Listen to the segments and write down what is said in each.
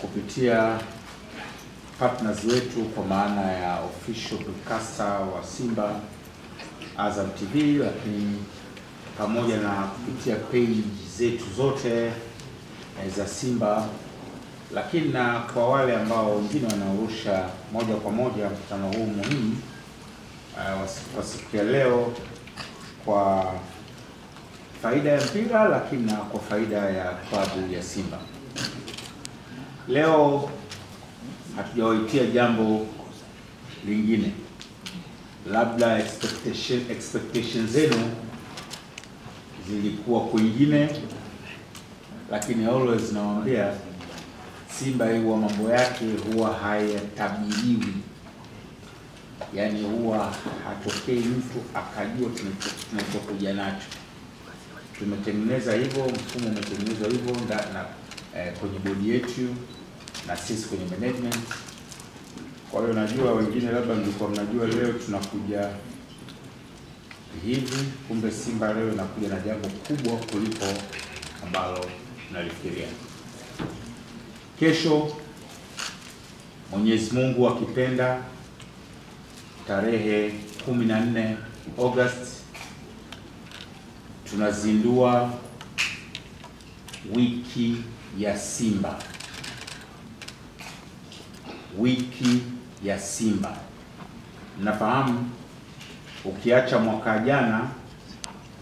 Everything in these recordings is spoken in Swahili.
kupitia partners wetu kwa maana ya official broadcaster wa Simba Azam TV, lakini pamoja na kupitia page zetu zote eh, za Simba, lakini na kwa wale ambao wengine wanaorusha moja kwa moja mkutano huu muhimu uh, kwa siku ya leo kwa faida ya mpira, lakini na kwa faida ya klabu ya Simba. Leo hatujawaitia jambo lingine, labda expectation, expectation zenu zilikuwa kwingine, lakini always nawaambia Simba huwa mambo yake huwa hayatabiriwi, yaani huwa hatokei mtu akajua tunacho- tunachokuja nacho. Tumetengeneza hivyo, mfumo umetengenezwa hivyo na, na eh, kwenye bodi yetu na sisi kwenye management. Kwa hiyo najua wengine labda mlikuwa mnajua leo tunakuja hivi, kumbe Simba leo inakuja na jambo kubwa kuliko ambalo nalifikiria Kesho Mwenyezi Mungu akipenda, tarehe 14 August tunazindua wiki ya Simba, wiki ya Simba. Nafahamu ukiacha mwaka jana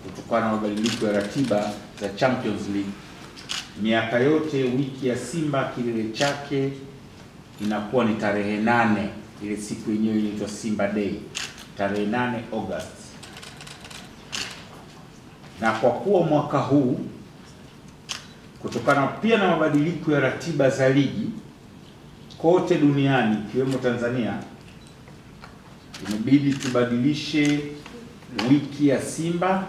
kutokana na mabadiliko ya ratiba za Champions League, miaka yote wiki ya Simba kilele chake inakuwa ni tarehe nane. Ile siku yenyewe inaitwa Simba Day, tarehe nane August. Na kwa kuwa mwaka huu kutokana pia na mabadiliko ya ratiba za ligi kote duniani ikiwemo Tanzania, imebidi tubadilishe wiki ya Simba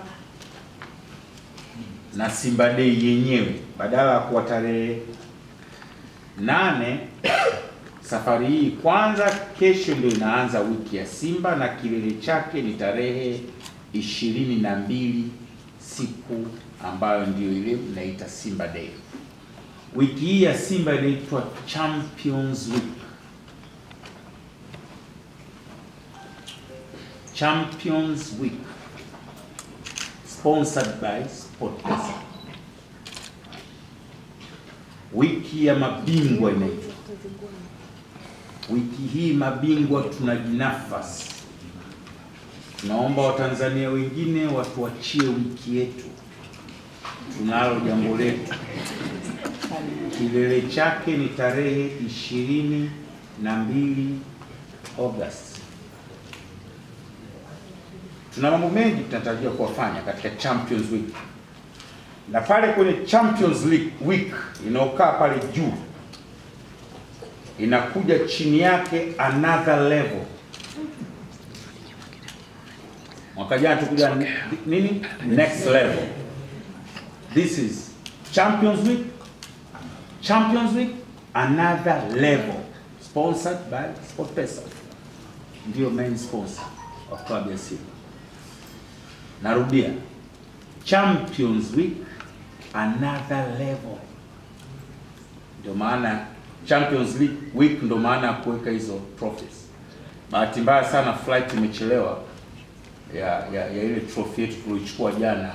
na Simba Day yenyewe, badala ya kuwa tarehe nane. Safari hii kwanza, kesho ndio inaanza wiki ya Simba na kilele chake ni tarehe ishirini na mbili siku ambayo ndio ile mnaita Simba Day. Wiki hii ya Simba inaitwa Champions Week. Champions Week sponsored by SportPesa. Wiki ya mabingwa inaitwa. Wiki hii mabingwa tunajinafasi. Tunaomba Watanzania wengine watuachie wiki yetu, tunalo jambo letu. Kilele chake ni tarehe ishirini na mbili August. Tuna mambo mengi tunatarajia kuwafanya katika Champions Week, na pale kwenye Champions League week inayokaa pale juu inakuja chini yake another level. Mwaka jana tukuja nini? Next level. This is Champions League, Champions League another level, sponsored by SportPesa, ndio main sponsor of klabu ya Simba. Narudia, Champions League, another level. Ndio maana Champions League week, ndio maana ya kuweka hizo trophies. Bahati mbaya sana flight imechelewa ya, ya, ya ile trophy yetu tulichukua jana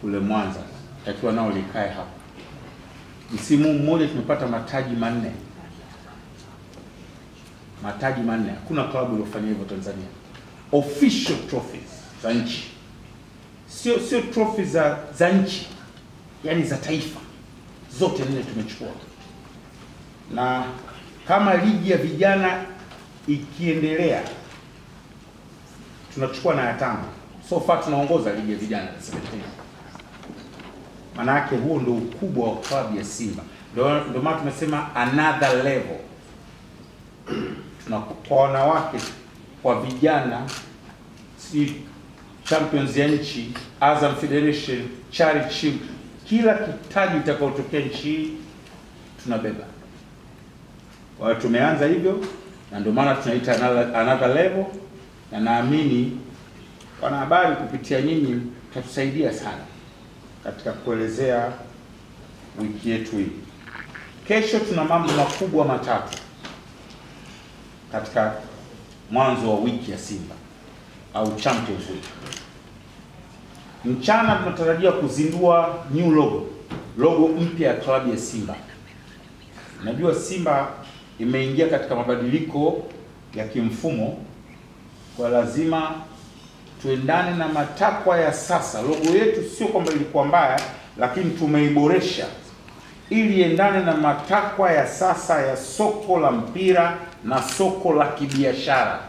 kule Mwanza, takiwa nao likae hapa. Msimu mmoja tumepata mataji manne, mataji manne. Hakuna klabu iliyofanya hivyo Tanzania, official trophies za nchi, sio sio trophies za za nchi, yani za taifa, zote nne tumechukua. Na kama ligi ya vijana ikiendelea, tunachukua na ya tano. So far tunaongoza ligi ya vijana 17. Manake huo ndio ukubwa wa klabu ya Simba, ndio maana tumesema another level. Kwa wanawake, kwa vijana, si champions ya nchi, Azam Federation, Charity Shield, kila kitaji itakaotokea nchi hii tunabeba. Kwa hiyo tumeanza hivyo, na ndio maana tunaita another, another level, na naamini wanahabari kupitia nyinyi mtatusaidia sana katika kuelezea wiki yetu hii. Kesho tuna mambo makubwa matatu katika mwanzo wa wiki ya Simba au Champions Week. Mchana tunatarajia kuzindua new logo, logo mpya ya klabu ya Simba. Najua Simba imeingia katika mabadiliko ya kimfumo, kwa lazima tuendane na matakwa ya sasa. Logo yetu sio kwamba ilikuwa mbaya, lakini tumeiboresha ili iendane na matakwa ya sasa ya soko la mpira na soko la kibiashara.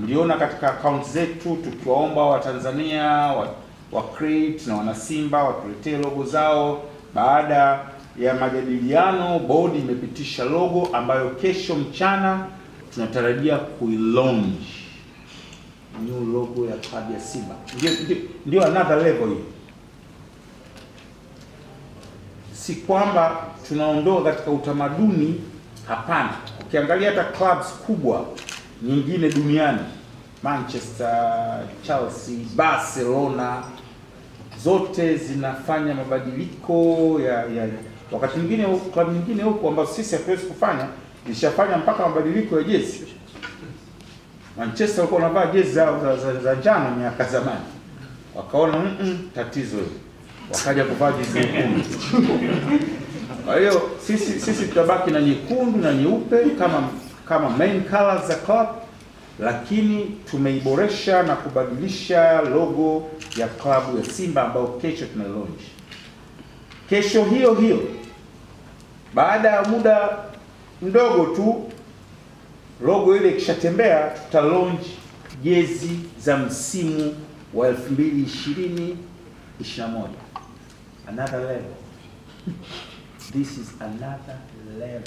Mliona katika akaunti zetu tukiwaomba Watanzania wa, wa create na wanasimba watuletee logo zao. Baada ya majadiliano, bodi imepitisha logo ambayo kesho mchana tunatarajia kuilaunch new logo ya klabu ya Simba. Ndio, ndio, ndio another level hiyo. Si kwamba tunaondoa katika utamaduni, hapana. Ukiangalia hata clubs kubwa nyingine duniani, Manchester, Chelsea, Barcelona, zote zinafanya mabadiliko ya, ya wakati mwingine klabu nyingine huko ambazo sisi hatuwezi kufanya zishafanya mpaka mabadiliko ya jezi. Manchester walikuwa wanavaa jezi za, za, za, za njano miaka zamani, wakaona mm -mm, tatizo hili, wakaja kuvaa jezi nyekundu. Kwa hiyo sisi sisi tutabaki na nyekundu na nyeupe kama kama main colors za club, lakini tumeiboresha na kubadilisha logo ya klabu ya Simba ambayo kesho tuna launch. Kesho hiyo hiyo, baada ya muda mdogo tu logo ile ikishatembea, tuta launch jezi za msimu wa 2020 21. Another level. This is another level.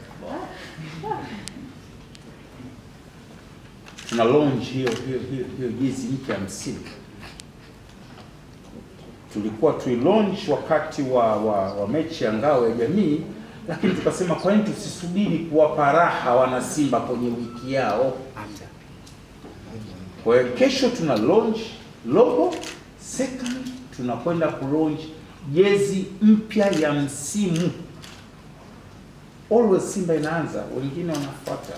Tuna launch hiyo hiyo hiyo hiyo jezi mpya ya msimu. Tulikuwa tuilaunch wakati wa, wa, wa mechi ya ngao ya jamii, lakini tukasema kwa nini tusisubiri kuwapa raha wana Simba kwenye wiki yao? Kwa hiyo kesho tuna launch logo, second tunakwenda kulaunch jezi mpya ya msimu. Always Simba inaanza, wengine wanafuata.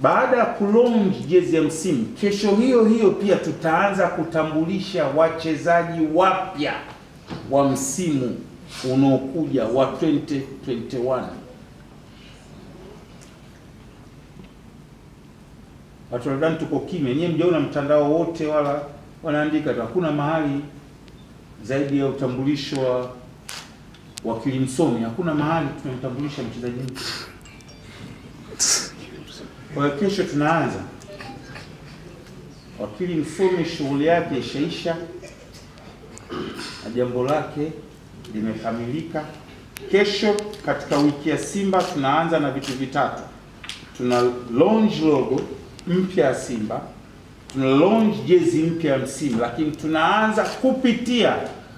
Baada ya kulaunch jezi ya msimu, kesho hiyo hiyo pia tutaanza kutambulisha wachezaji wapya wa msimu unaokuja wa 2021. Watu wanadhani tuko kimya, Nyie mjaona mtandao wote wala wanaandika tu, hakuna mahali zaidi ya utambulisho wa wakili msomi, hakuna mahali tumemtambulisha mchezaji mpya. Kwa hiyo kesho tunaanza. Wakili msomi shughuli yake ishaisha na jambo lake limekamilika. Kesho katika wiki ya Simba tunaanza na vitu vitatu. Tuna launch logo mpya ya Simba, tuna launch jezi mpya ya msimu, lakini tunaanza kupitia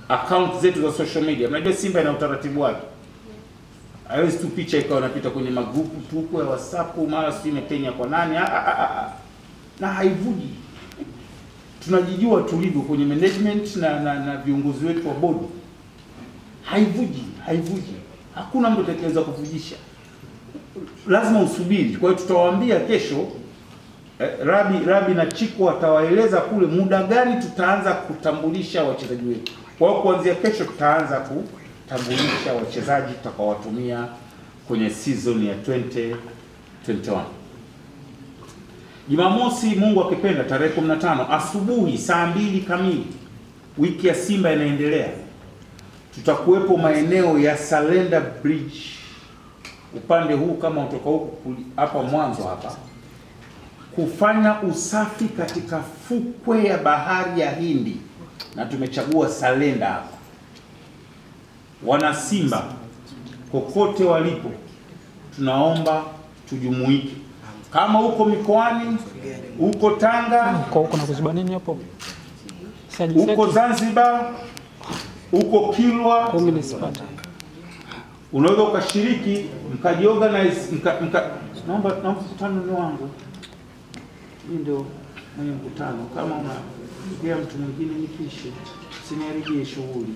account zetu za social media. Mnajua Simba ina utaratibu wake, haiwezi tu picha ikawa inapita kwenye magrupu tuko ya WhatsApp, mara sijui imepenya kwa nani, ah, ah, ah, ah. na haivuji. Tunajijua tulivyo kwenye management na, na, na viongozi wetu wa bodi, haivuji, haivuji, hakuna mtu atakayeweza kuvujisha, lazima usubiri. Kwa hiyo tutawaambia kesho eh, Rabi Rabi na Chiko atawaeleza kule muda gani tutaanza kutambulisha wachezaji wetu. Kwa hiyo kuanzia kesho tutaanza kutambulisha wachezaji tutakaowatumia kwenye season ya 2021. Jumamosi, Mungu akipenda, tarehe 15 asubuhi saa mbili kamili, wiki ya Simba inaendelea. Tutakuwepo maeneo ya Salenda Bridge. Upande huu, kama utoka huku hapa mwanzo hapa. Kufanya usafi katika fukwe ya bahari ya Hindi, na tumechagua Salenda hapa. Wana Simba kokote walipo, tunaomba tujumuike, kama huko mikoani, huko Tanga, huko. Zanzibar, uko Kilwa. Unaweza ukashiriki mkajiorganize mka, mka, naomba na mkutano ni wangu, hii ndio mwenye mkutano. Kama unaongea mtu mwingine nipishe, siniharibie shughuli.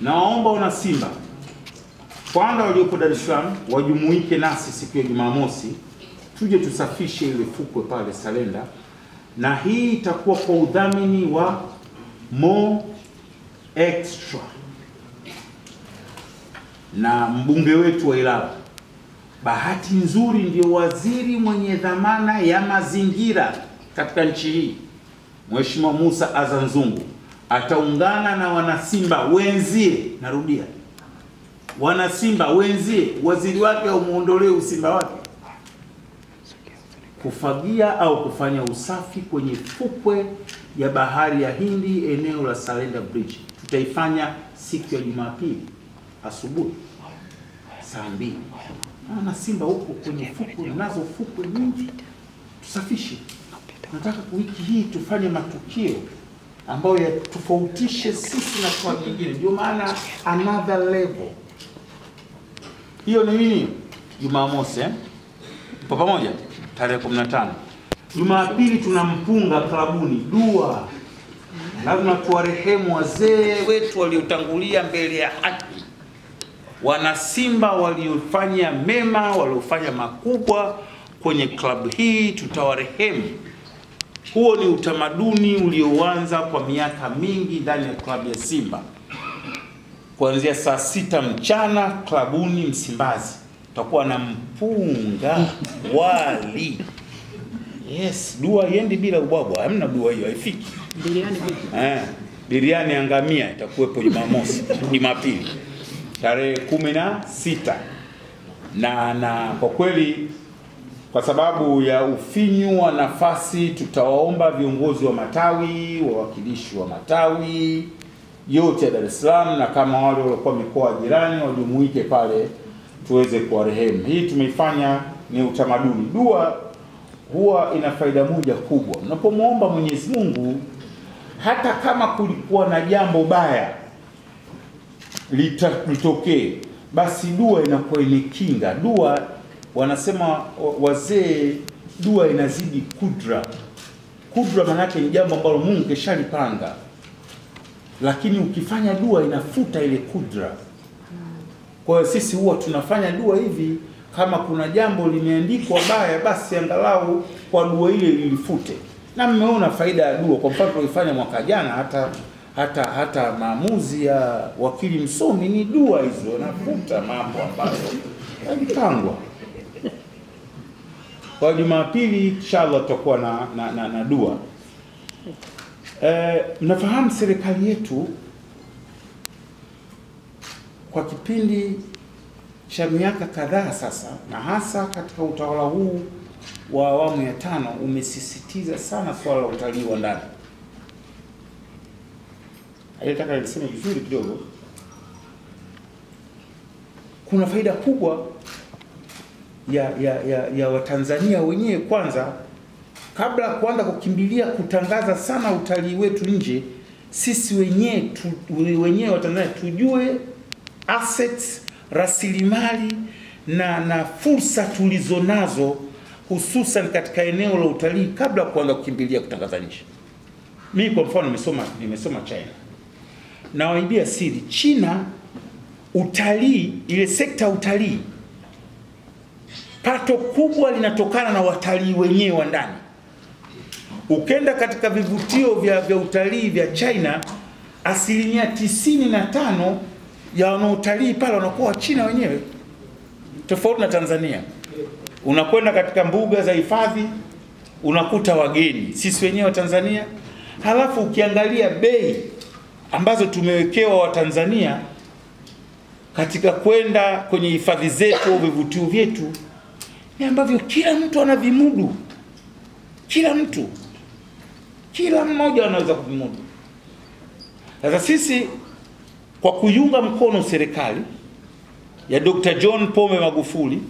Nawaomba wana Simba. Kwanza waliopo Dar es Salaam wajumuike nasi siku ya Jumamosi, tuje tusafishe ile fukwe pale Salenda na hii itakuwa kwa udhamini wa Mo Extra na mbunge wetu wa Ilala. Bahati nzuri ndio waziri mwenye dhamana ya mazingira katika nchi hii, Mheshimiwa Musa Azanzungu ataungana na wanasimba wenzie, narudia, wanasimba wenzie, waziri wake aumuondolee usimba wake, kufagia au kufanya usafi kwenye fukwe ya bahari ya Hindi, eneo la Salenda Bridge. Tutaifanya siku ya Jumapili asubuhi saa mbili. Na Simba huko kwenye fukwe, nazo fukwe nyingi, tusafishe. Nataka wiki hii tufanye matukio ambayo yatofautishe sisi na kwa nyingine, ndio maana another level. Hiyo ni nini? Jumamosi eh? Pamoja tarehe 15. Jumapili tuna mpunga klabuni, dua. Lazima tuwarehemu wazee wetu waliotangulia mbele ya haki, wanasimba waliofanya mema, waliofanya makubwa kwenye klabu hii, tutawarehemu. Huo ni utamaduni ulioanza kwa miaka mingi ndani ya klabu ya Simba. Kuanzia saa sita mchana klabuni Msimbazi tutakuwa na mpunga wali. Yes, dua iendi bila ubwabwa, hamna dua hiyo, haifiki. Biriani? Eh, biriani ya ngamia itakuwepo Jumamosi, Jumapili tarehe kumi na sita na na kwa kweli kwa sababu ya ufinyu wa nafasi, tutawaomba viongozi wa matawi, wawakilishi wa matawi yote ya Dar es Salaam, na kama wale waliokuwa mikoa jirani wajumuike pale tuweze kuwarehemu. Hii tumeifanya ni utamaduni. Dua huwa ina faida moja kubwa. Unapomwomba Mwenyezi Mungu, hata kama kulikuwa na jambo baya litokee, basi dua inakuwa imekinga. Dua wanasema wazee, dua inazidi kudra. Kudra maanake ni jambo ambalo Mungu keshalipanga, lakini ukifanya dua inafuta ile kudra. Kwa hiyo sisi huwa tunafanya dua hivi, kama kuna jambo limeandikwa baya, basi angalau kwa dua ile lilifute. Na mmeona faida ya dua. Kwa mfano tulifanya mwaka jana, hata hata hata maamuzi ya wakili msomi ni dua hizo, nafuta mambo ambayo yalipangwa. Kwa Jumapili inshallah tutakuwa na, na, na, na dua. Eh, mnafahamu serikali yetu kwa kipindi cha miaka kadhaa sasa, na hasa katika utawala huu wa awamu ya tano umesisitiza sana swala la utalii wa ndani. Aliyetaka niseme vizuri kidogo, kuna faida kubwa ya ya ya, ya Watanzania wenyewe kwanza, kabla ya kuanza kukimbilia kutangaza sana utalii wetu nje, sisi wenyewe tu, wenyewe Watanzania tujue assets, rasilimali na na fursa tulizonazo hususan katika eneo la utalii kabla ya kuanza kukimbilia kutangaza nje. Mimi kwa mfano nimesoma nimesoma China. Nawaibia siri, China utalii, ile sekta ya utalii pato kubwa linatokana na watalii wenyewe wa ndani. Ukenda katika vivutio vya, vya utalii vya China, asilimia tisini na tano ya wanaotalii pale wanakuwa Wachina wenyewe, tofauti na Tanzania. Unakwenda katika mbuga za hifadhi unakuta wageni, sisi wenyewe wa Tanzania. Halafu ukiangalia bei ambazo tumewekewa Watanzania katika kwenda kwenye hifadhi zetu au vivutio vyetu ni ambavyo kila mtu anavimudu, kila mtu, kila mmoja anaweza kuvimudu. Sasa sisi kwa kuiunga mkono serikali ya Dr. John Pombe Magufuli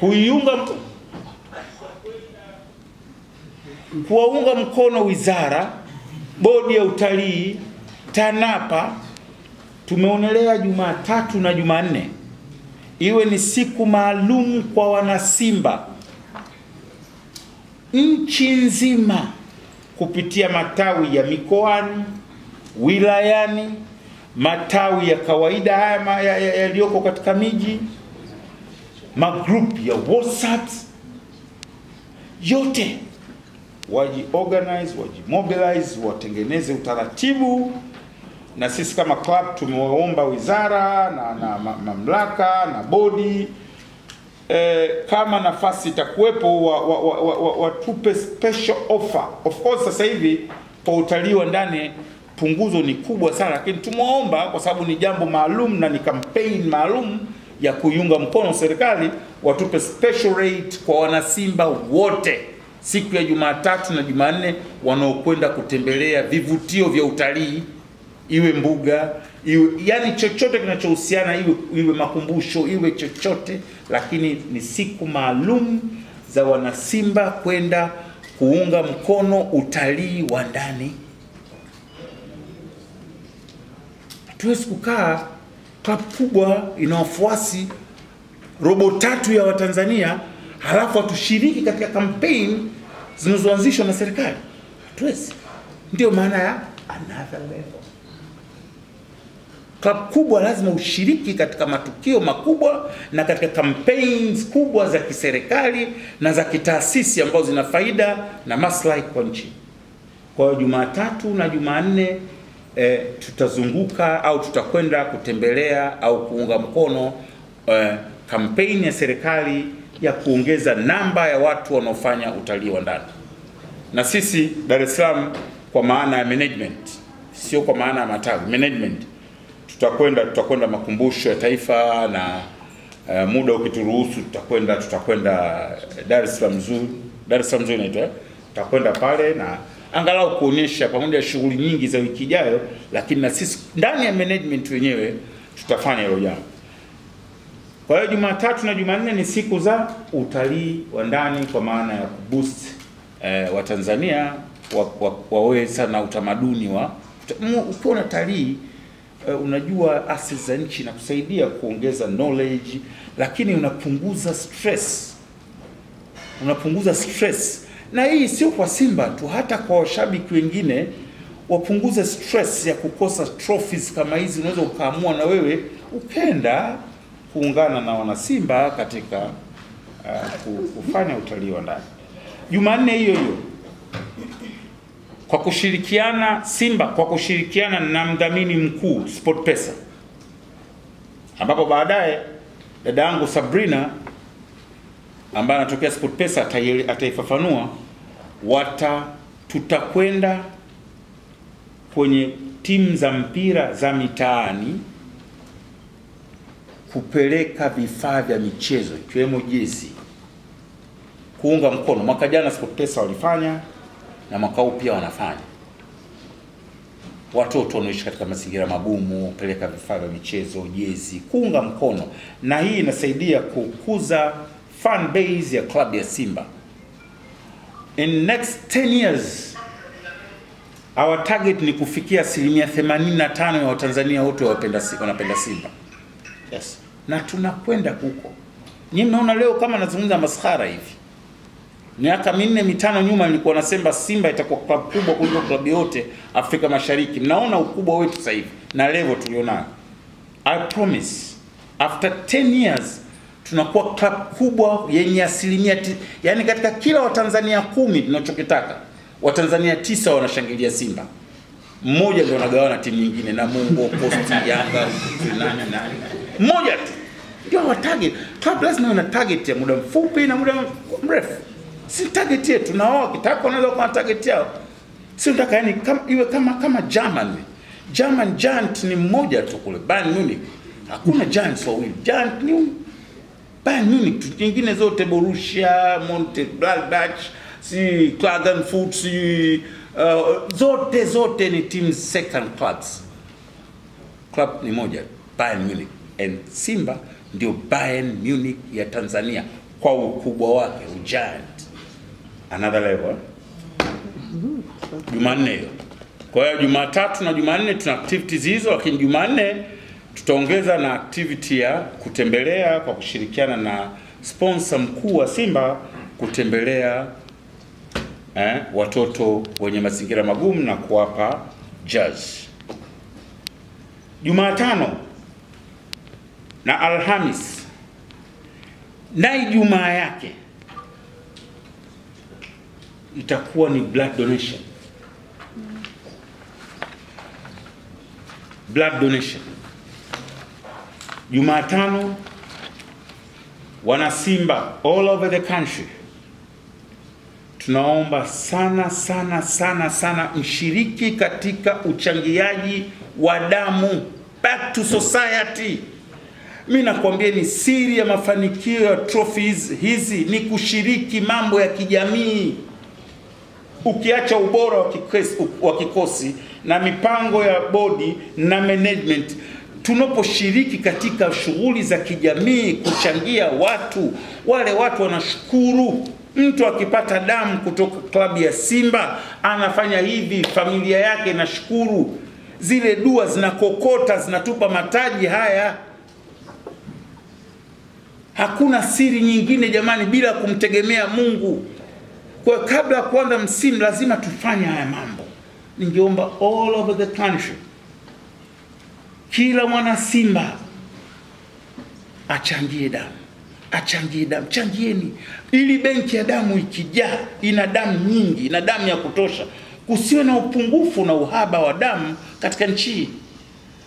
kuiunga kuwaunga mkono wizara, bodi ya utalii, TANAPA, tumeonelea Jumatatu na Jumanne iwe ni siku maalum kwa wanasimba nchi nzima kupitia matawi ya mikoani, wilayani matawi ya kawaida haya yaliyoko katika miji, magroup ya WhatsApp, yote wajiorganize, wajimobilize, watengeneze utaratibu, na sisi kama club tumewaomba wizara na, na ma- mamlaka na bodi e, kama nafasi itakuwepo watupe wa, wa, wa, wa, watupe special offer. Of course sasa hivi kwa utalii wa ndani punguzo ni kubwa sana, lakini tumwaomba kwa sababu ni jambo maalum na ni campaign maalum ya kuiunga mkono serikali, watupe special rate kwa wanasimba wote siku ya Jumatatu na Jumanne wanaokwenda kutembelea vivutio vya utalii iwe mbuga iwe yani chochote kinachohusiana iwe, iwe makumbusho iwe chochote, lakini ni siku maalum za wanasimba kwenda kuunga mkono utalii wa ndani. Hatuwezi kukaa klabu kubwa ina wafuasi robo tatu ya Watanzania halafu hatushiriki katika kampeni zinazoanzishwa na serikali. Hatuwezi. Ndio maana ya another level. Klabu kubwa lazima ushiriki katika matukio makubwa na katika campaigns kubwa za kiserikali na za kitaasisi ambazo zina faida na maslahi kwa nchi. Kwa hiyo Jumatatu na Jumanne eh, tutazunguka au tutakwenda kutembelea au kuunga mkono e, kampeni ya serikali ya kuongeza namba ya watu wanaofanya utalii wa ndani. Na sisi Dar es Salaam kwa maana ya management, sio kwa maana ya matawi, management tutakwenda tutakwenda makumbusho ya taifa na uh, muda ukituruhusu tutakwenda tutakwenda Dar es Salaam Zoo, Dar es Salaam Zoo inaitwa tutakwenda pale na angalau kuonyesha pamoja na shughuli nyingi za wiki ijayo, lakini na sisi ndani ya management wenyewe tutafanya hilo jambo. Kwa hiyo Jumatatu na Jumanne ni siku za utalii wa ndani kwa maana ya kuboost eh, Watanzania wa, wa, waweza na utamaduni wa ukiwa unatalii eh, unajua asili za nchi na kusaidia kuongeza knowledge, lakini unapunguza stress, unapunguza stress. Na hii sio kwa Simba tu, hata kwa washabiki wengine wapunguze stress ya kukosa trophies kama hizi. Unaweza ukaamua na wewe ukenda kuungana na wanasimba katika uh, kufanya utalii wa ndani. Jumanne hiyo hiyo kwa kushirikiana Simba kwa kushirikiana na mdhamini mkuu SportPesa, ambapo baadaye dada yangu Sabrina ambaye anatokea SportPesa Pesa ataifafanua. Wata tutakwenda kwenye timu za mpira za mitaani kupeleka vifaa vya michezo ikiwemo jezi kuunga mkono. Mwaka jana SportPesa walifanya na mwaka huu pia wanafanya. Watoto wanaishi katika mazingira magumu, kupeleka vifaa vya michezo, jezi, kuunga mkono, na hii inasaidia kukuza fan base ya klabu ya Simba. In next 10 years our target ni kufikia asilimia 85 ya Watanzania wote wapenda, wanapenda Simba. Yes. Na tunakwenda huko. Nyinyi mnaona leo kama nazungumza maskhara hivi. Miaka minne mitano nyuma nilikuwa nasema Simba itakuwa klabu kubwa kuliko klabu yote Afrika Mashariki. Mnaona ukubwa wetu sasa hivi na level tulionayo. I promise after 10 years tunakuwa club kubwa yenye asilimia t... yani katika kila Watanzania kumi tunachokitaka Watanzania tisa wanashangilia Simba, mmoja ndio anagawana timu nyingine, Namungo, Posti, Yanga, nani nani, mmoja tu. Ndio wa target. Club lazima ina na target ya muda mfupi na muda mrefu, si target yetu, na wao kitaka wanaweza kuwa target yao, si nataka yani kama, iwe kama kama German. German giant ni mmoja tu kule. Bayern Munich, hakuna giants wawili. Giant ni Bayern Munich nyingine zote Borussia, Mönchengladbach, si Klagenfurt, si uh, zote zote ni team second clubs. Club ni moja, Bayern Munich and Simba ndio Bayern Munich ya Tanzania kwa ukubwa wake, ugiant, another level. Jumanne hiyo. Kwa hiyo Jumatatu na Jumanne tuna activities hizo, lakini Jumanne tutaongeza na activity ya kutembelea kwa kushirikiana na sponsor mkuu wa Simba kutembelea eh, watoto wenye mazingira magumu na kuwapa jazz. Jumatano na Alhamis na Ijumaa yake itakuwa ni blood donation. Blood donation. Jumatano wanasimba all over the country, tunaomba sana sana sana sana mshiriki katika uchangiaji wa damu back to society. Mi nakwambia ni siri ya mafanikio ya trophies hizi ni kushiriki mambo ya kijamii. Ukiacha ubora wa kikosi na mipango ya bodi na management, tunaposhiriki katika shughuli za kijamii, kuchangia watu, wale watu wanashukuru. Mtu akipata damu kutoka klabu ya Simba anafanya hivi, familia yake inashukuru, zile dua zinakokota, zinatupa mataji haya. Hakuna siri nyingine jamani, bila kumtegemea Mungu. Kwa kabla ya kuanza msimu lazima tufanye haya mambo. Ningeomba all over the country, kila mwana Simba achangie damu, achangie damu, changieni, ili benki ya damu ikijaa, ina damu nyingi, ina damu ya kutosha, kusiwe na upungufu na uhaba wa damu katika nchi hii.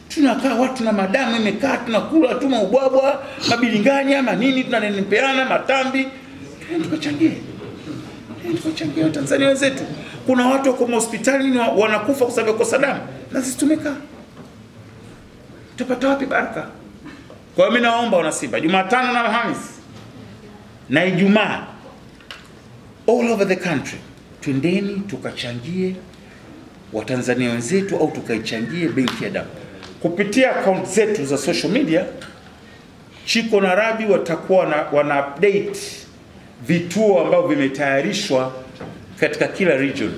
Tunakaa watu na madamu imekaa, tunakula tu maubwabwa, mabilinganya, manini, tunanenepeana matambi, Tukachangie, tukachangie Watanzania wenzetu. Kuna watu wako hospitalini wanakufa kwa sababu ya kukosa damu, na sisi tumekaa, tutapata wapi baraka? Kwa hiyo mimi naomba wana Simba, Jumatano na Alhamisi na Ijumaa, all over the country, twendeni tukachangie Watanzania wenzetu au tukaichangie benki ya damu kupitia akaunti zetu za social media. Chiko na Rabi watakuwa wana, wana update vituo ambavyo vimetayarishwa katika kila region.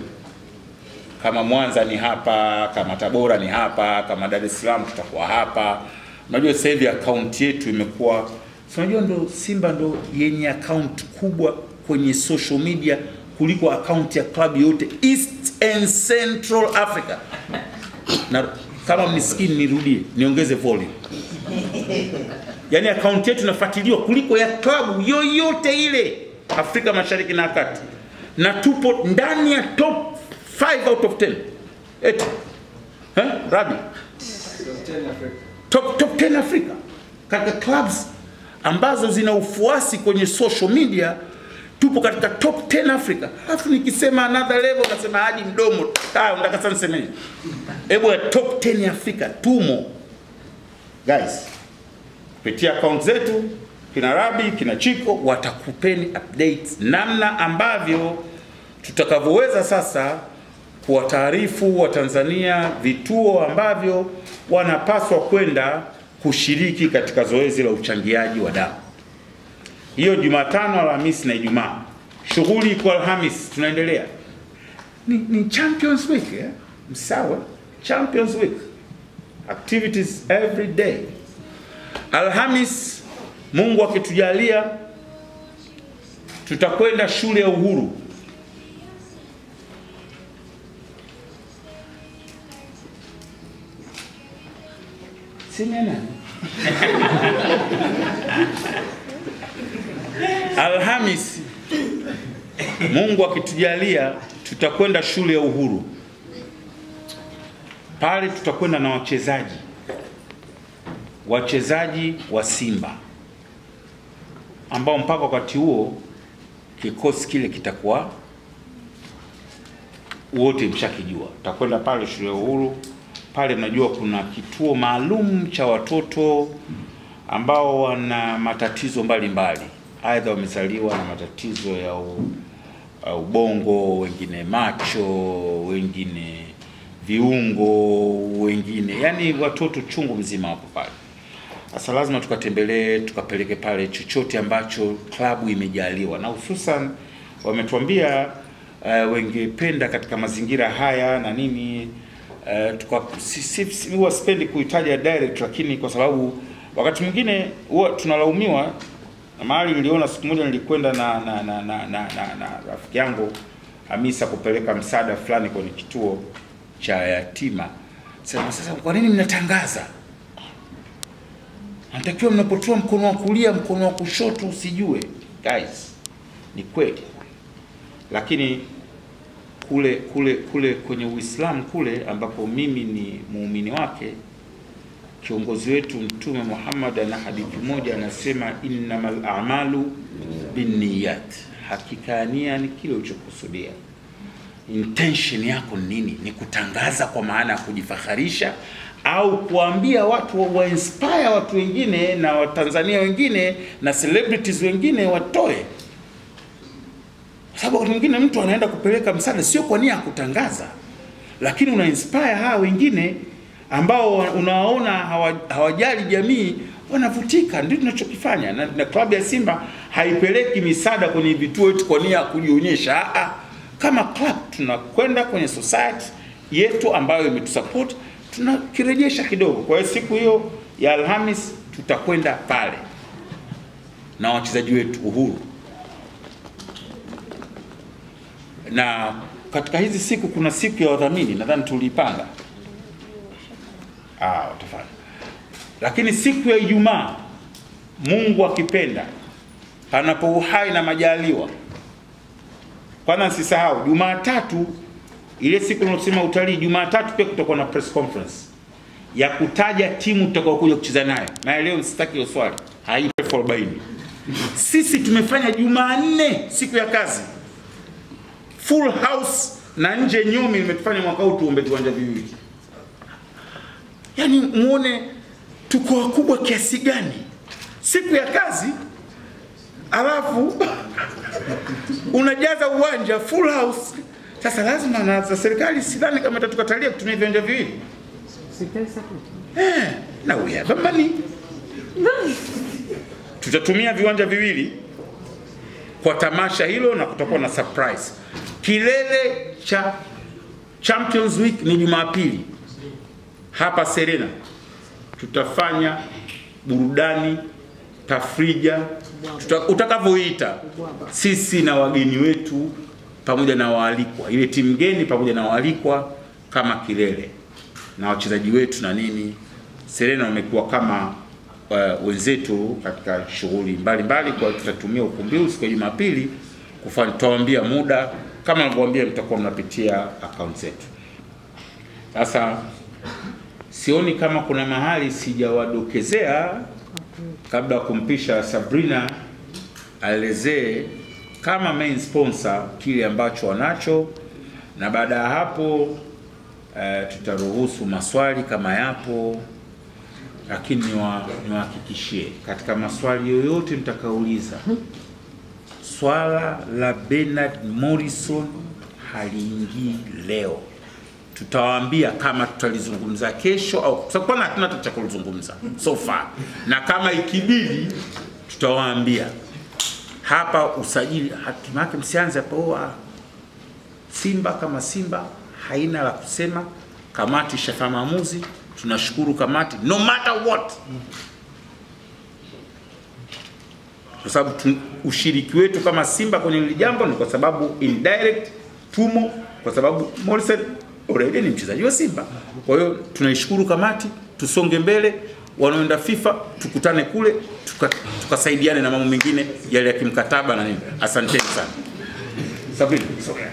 Kama Mwanza ni hapa, kama Tabora ni hapa, kama Dar es Salaam tutakuwa hapa. Unajua sasa hivi akaunti yetu imekuwa, unajua ndo Simba ndo yenye akaunti kubwa kwenye social media kuliko akaunti ya klabu yote East and Central Africa. Na kama mnisikii nirudie, niongeze volume. Yaani akaunti yetu inafuatiliwa kuliko ya klabu yoyote ile Afrika Mashariki na Kati, na tupo ndani ya top 5 out of ten. Eight. eh, Rabi top, top 10 Afrika katika clubs ambazo zina ufuasi kwenye social media tupo katika top 10 Africa. Alafu nikisema another level nasema hadi mdomo. Ah, unataka sana semeni. Hebu ya top 10 Africa tumo. Guys, kupitia account zetu kina Rabi, kina Chiko watakupeni updates namna ambavyo tutakavyoweza sasa kuwataarifu Watanzania vituo ambavyo wanapaswa kwenda kushiriki katika zoezi la uchangiaji wa damu. Hiyo Jumatano, Alhamisi na Ijumaa. Shughuli iko Alhamisi, tunaendelea. Ni, ni Champions Week eh? Msawa, Champions Week. Activities every day. Alhamis, Mungu akitujalia, tutakwenda shule ya Uhuru. Sina nani? Alhamis, Mungu akitujalia, tutakwenda shule ya Uhuru. Pale tutakwenda na wachezaji wachezaji wa Simba ambao mpaka wakati huo kikosi kile kitakuwa wote mshakijua. Tutakwenda pale shule ya Uhuru. Pale mnajua kuna kituo maalum cha watoto ambao wana matatizo mbalimbali, aidha wamezaliwa na matatizo ya u, uh, ubongo, wengine macho, wengine viungo, wengine. Yani watoto chungu mzima wapo pale. Sasa lazima tukatembelee, tukapeleke pale chochote ambacho klabu imejaliwa, na hususan wametuambia uh, wengependa katika mazingira haya na nini uh, tuka, si, si, si, huwa sipendi kuitaja direct, lakini kwa sababu wakati mwingine huwa tunalaumiwa na mahali niliona siku moja nilikwenda na na na, na, na, na, na rafiki yangu Hamisa kupeleka msaada fulani kwenye kituo cha yatima. Sema sasa, kwa nini mnatangaza Natakiwa mnapotoa mkono wa kulia, mkono wa kushoto usijue. Guys, ni kweli, lakini kule kule kule kwenye Uislamu kule ambapo mimi ni muumini wake, kiongozi wetu Mtume Muhammad ana hadithi moja anasema, innamal a'malu binniyat, hakika nia ni kile ulichokusudia. Intention yako ni nini? Ni kutangaza kwa maana ya kujifaharisha au kuambia watu wa, inspire watu wengine na Watanzania wengine na celebrities wengine watoe sababu wakati mwingine mtu anaenda kupeleka msaada sio kwa nia ya kutangaza, lakini una inspire hawa wengine ambao unawaona hawa- hawajali jamii, wanavutika. Ndio tunachokifanya na, na klabu ya Simba haipeleki misaada kwenye vituo wetu kwa nia ya kujionyesha. Ah, ah. Kama club tunakwenda kwenye society yetu ambayo imetusupport tunakirejesha kidogo. Kwa hiyo siku hiyo ya Alhamis tutakwenda pale na wachezaji wetu uhuru na katika hizi siku kuna siku ya wadhamini nadhani tuliipanga. Ah, lakini siku ya Ijumaa Mungu akipenda panapo uhai na majaliwa. Kwanza sisahau Jumatatu ile siku tunasema utalii Jumatatu pia kutakuwa na press conference ya kutaja timu tutakayokuja kucheza nayo. Na leo sitaki hiyo swali. Haipo elfu arobaini. Sisi tumefanya Jumanne siku ya kazi full house na nje nyumi, imetufanya mwaka huu tuombe viwanja viwili. Yaani muone tuko wakubwa kiasi gani siku ya kazi, alafu unajaza uwanja full house. Sasa lazima na za serikali, sidhani kama itatukatalia kutumia viwanja viwili eh, na we have money. Tutatumia viwanja viwili kwa tamasha hilo na kutakuwa na surprise. Kilele cha Champions Week ni Jumapili hapa Serena, tutafanya burudani tafrija utakavyoita sisi na wageni wetu pamoja na waalikwa, ile timu geni pamoja na waalikwa kama kilele na wachezaji wetu na nini. Serena wamekuwa kama uh, wenzetu katika shughuli mbalimbali, kwa hiyo tutatumia ukumbi huu siku ya Jumapili kufanya, tutawaambia muda kama nilivyowaambia, mtakuwa mnapitia account zetu. Sasa sioni kama kuna mahali sijawadokezea kabla ya kumpisha Sabrina aelezee kama main sponsor kile ambacho wanacho, na baada ya hapo uh, tutaruhusu maswali kama yapo, lakini niwa- niwahakikishie katika maswali yoyote mtakauliza, swala la Bernard Morrison haliingii leo. Tutawaambia kama tutalizungumza kesho au kwa hatuna cha kulizungumza so far, na kama ikibidi tutawaambia hapa usajili hatimake msianze hapo "Oh, ah, Simba kama Simba haina la kusema, kamati ishafanya maamuzi. Tunashukuru kamati no matter what, kwa sababu ushiriki wetu kama Simba kwenye hili jambo ni kwa sababu indirect tumo, kwa sababu Morrison already ni mchezaji wa Simba. Kwa hiyo tunaishukuru kamati, tusonge mbele, wanaoenda FIFA tukutane kule, tukasaidiane tuka- na mambo mengine yale ya kimkataba na nini. Asanteni sana. Sabrina, sorry.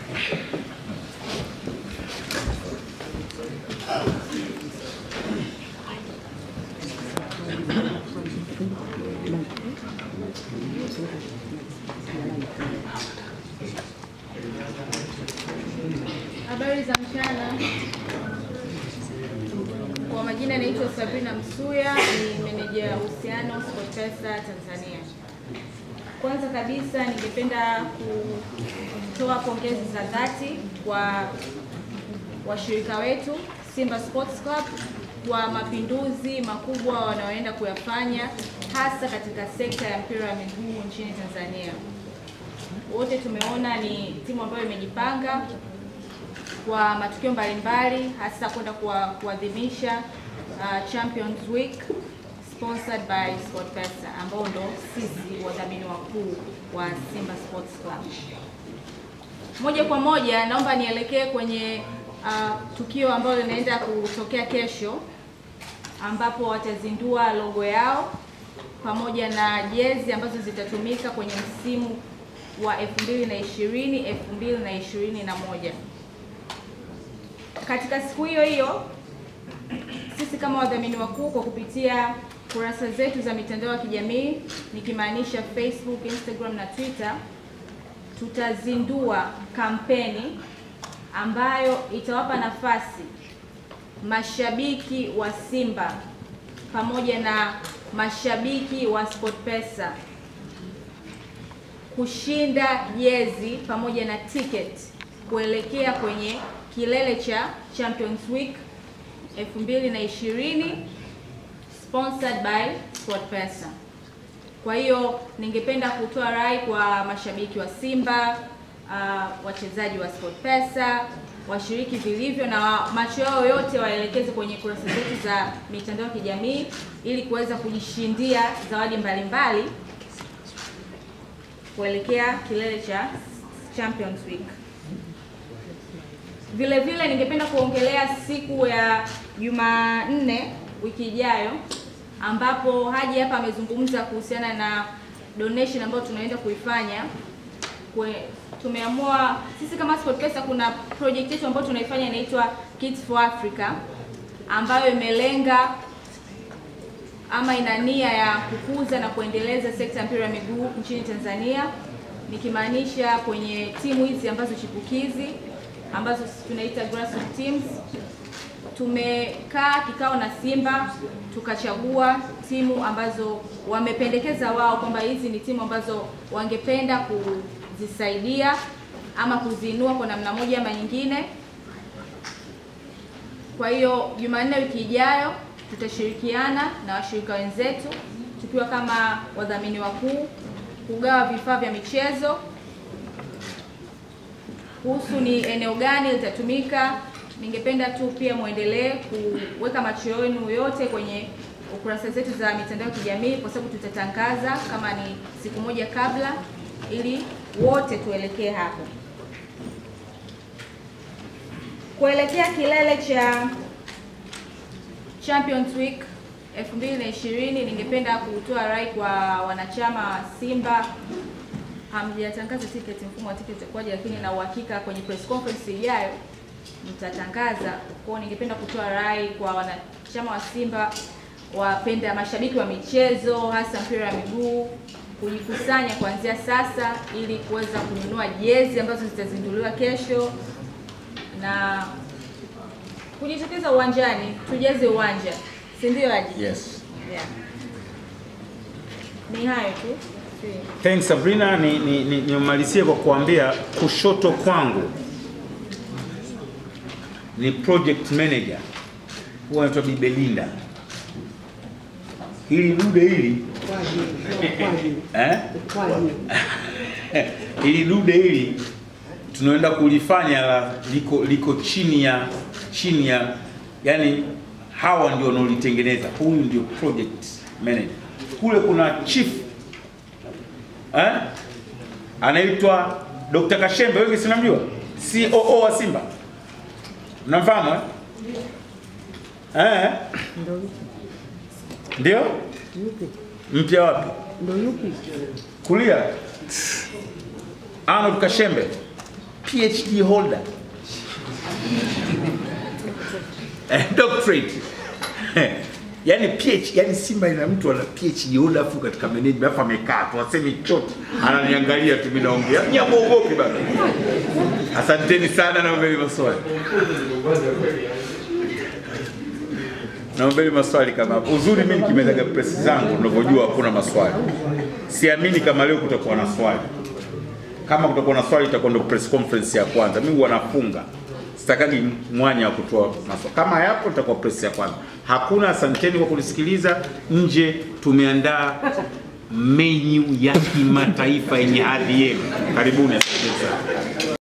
Habari za mchana. Kwa majina naitwa Sabrina Msuya, ni meneja uhusiano SportPesa Tanzania. Kwanza kabisa ningependa kutoa pongezi za dhati kwa washirika wetu Simba Sports Club kwa mapinduzi makubwa wanaoenda kuyafanya hasa katika sekta ya mpira wa miguu nchini Tanzania. Wote tumeona ni timu ambayo imejipanga kwa matukio mbalimbali hasa kwenda kuadhimisha uh, Champions Week sponsored by SportPesa ambao ndo sisi wadhamini wakuu wa Simba Sports Club. Moja kwa moja naomba nielekee kwenye uh, tukio ambalo linaenda kutokea kesho ambapo watazindua logo yao pamoja na jezi ambazo zitatumika kwenye msimu wa 2020 2021. Katika siku hiyo hiyo sisi kama wadhamini wakuu kwa kupitia kurasa zetu za mitandao ya kijamii nikimaanisha Facebook, Instagram na Twitter tutazindua kampeni ambayo itawapa nafasi mashabiki wa Simba pamoja na mashabiki wa SportPesa kushinda jezi pamoja na ticket kuelekea kwenye kilele cha Champions Week 2020 sponsored by SportPesa. Kwa hiyo ningependa kutoa rai kwa mashabiki wa Simba, uh, wachezaji wa SportPesa washiriki vilivyo na macho yao yote waelekeze kwenye kurasa zetu za mitandao ya kijamii ili kuweza kujishindia zawadi mbalimbali kuelekea kilele cha Champions Week. Vile vile ningependa kuongelea siku ya Jumanne wiki ijayo ambapo Haji hapa amezungumza kuhusiana na donation ambayo tunaenda kuifanya. Kwe, tumeamua sisi kama SportPesa kuna project yetu ambayo tunaifanya inaitwa Kids for Africa ambayo imelenga ama ina nia ya kukuza na kuendeleza sekta ya mpira wa miguu nchini Tanzania, nikimaanisha kwenye timu hizi ambazo chipukizi ambazo tunaita grassroots teams. Tumekaa kikao na Simba tukachagua timu ambazo wamependekeza wao kwamba hizi ni timu ambazo wangependa kuzisaidia ama kuziinua kwa namna moja ama nyingine. Kwa hiyo Jumanne wiki ijayo tutashirikiana na washirika wenzetu tukiwa kama wadhamini wakuu kugawa vifaa vya michezo. Kuhusu ni eneo gani litatumika, ningependa tu pia mwendelee kuweka macho yenu yote kwenye ukurasa zetu za mitandao ya kijamii, kwa sababu tutatangaza kama ni siku moja kabla, ili wote tuelekee hapo kuelekea kilele cha Champions Week 2020 ningependa kutoa rai kwa wanachama wa Simba. Hamjatangaza tiketi, mfumo wa tiketi utakuwaje, lakini na uhakika kwenye press conference ijayo mtatangaza. Kwa ningependa kutoa rai kwa wanachama wa Simba, wapenda mashabiki wa michezo, hasa mpira wa miguu kujikusanya kuanzia sasa ili kuweza kununua jezi ambazo zitazinduliwa kesho na kujitokeza uwanjani, tujaze uwanja, si ndio Aje, Yes. Yeah. Ni hayo tu. Thanks Sabrina, ni ni, ni, nimalizie kwa kuambia kushoto kwangu ni project manager huwa anaitwa Bibelinda. Hili dude hili eh? hili dude hili tunaenda kulifanya la, liko liko chini ya chini ya yani, hawa ndio wanaolitengeneza. Huyu ndio project manager. Kule kuna chief eh? anaitwa Dr. Kashembe, wengi sinamjua, COO wa Simba, mnamfahamu eh? Eh? Ndio mpya wapi? Kulia Arnold Kashembe PhD holder eh, doctorate yani PH yani Simba ina mtu ana PhD holder afu katika management afa amekaa tu asemi chote, ananiangalia tu, mimi naongea nyamuogopi bana. Asanteni sana, naombeni maswali, naombeni maswali kama hapo. Uzuri mimi nikimezaga press zangu, ninavyojua hakuna maswali. Siamini kama leo kutakuwa na swali kama kutakuwa na swali itakuwa ndo press conference ya kwanza. Mimi wanafunga, sitakagi mwanya wa kutoa maswali. Kama yapo itakuwa press ya kwanza. Hakuna. Asanteni kwa kulisikiliza. Nje tumeandaa menyu ya kimataifa yenye hadhi yenu. Karibuni, asanteni sana.